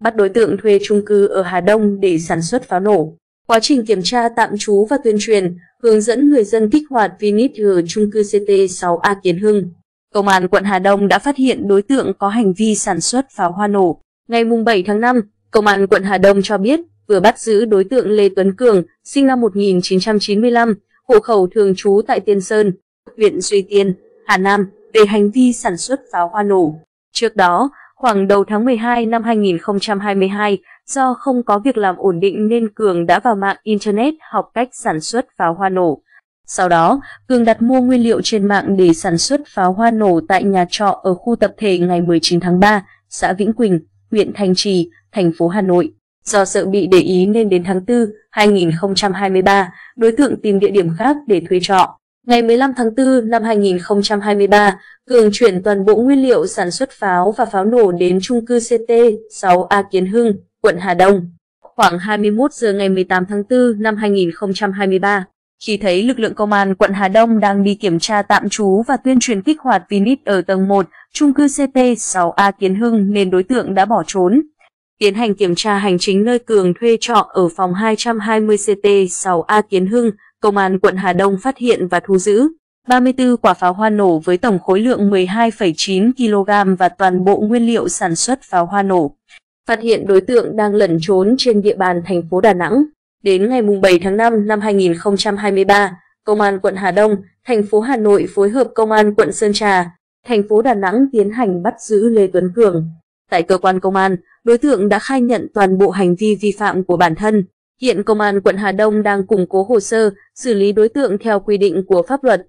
bắt đối tượng thuê trung cư ở Hà Đông để sản xuất pháo nổ. Quá trình kiểm tra tạm trú và tuyên truyền, hướng dẫn người dân kích hoạt Vinit ở trung cư CT6A Kiến Hưng. Công an quận Hà Đông đã phát hiện đối tượng có hành vi sản xuất pháo hoa nổ. Ngày 7 tháng 5, Công an quận Hà Đông cho biết vừa bắt giữ đối tượng Lê Tuấn Cường, sinh năm 1995, hộ khẩu thường trú tại Tiên Sơn, huyện Duy Tiên, Hà Nam, về hành vi sản xuất pháo hoa nổ. Trước đó, khoảng đầu tháng 12 năm 2022, do không có việc làm ổn định nên Cường đã vào mạng Internet học cách sản xuất pháo hoa nổ. Sau đó, Cường đặt mua nguyên liệu trên mạng để sản xuất pháo hoa nổ tại nhà trọ ở khu tập thể ngày 19 tháng 3, xã Vĩnh Quỳnh, huyện Thanh Trì, thành phố Hà Nội. Do sợ bị để ý nên đến tháng 4, 2023, đối tượng tìm địa điểm khác để thuê trọ. Ngày 15 tháng 4 năm 2023, Cường chuyển toàn bộ nguyên liệu sản xuất pháo và pháo nổ đến trung cư CT 6A Kiến Hưng, quận Hà Đông. Khoảng 21 giờ ngày 18 tháng 4 năm 2023, khi thấy lực lượng công an quận Hà Đông đang đi kiểm tra tạm trú và tuyên truyền kích hoạt Vinit ở tầng 1, trung cư CT 6A Kiến Hưng nên đối tượng đã bỏ trốn. Tiến hành kiểm tra hành chính nơi Cường thuê trọ ở phòng 220 CT 6A Kiến Hưng, Công an quận Hà Đông phát hiện và thu giữ 34 quả pháo hoa nổ với tổng khối lượng 12,9 kg và toàn bộ nguyên liệu sản xuất pháo hoa nổ. Phát hiện đối tượng đang lẩn trốn trên địa bàn thành phố Đà Nẵng. Đến ngày 7 tháng 5 năm 2023, Công an quận Hà Đông, thành phố Hà Nội phối hợp Công an quận Sơn Trà, thành phố Đà Nẵng tiến hành bắt giữ Lê Tuấn Cường. Tại cơ quan công an, đối tượng đã khai nhận toàn bộ hành vi vi phạm của bản thân. Hiện Công an quận Hà Đông đang củng cố hồ sơ, xử lý đối tượng theo quy định của pháp luật.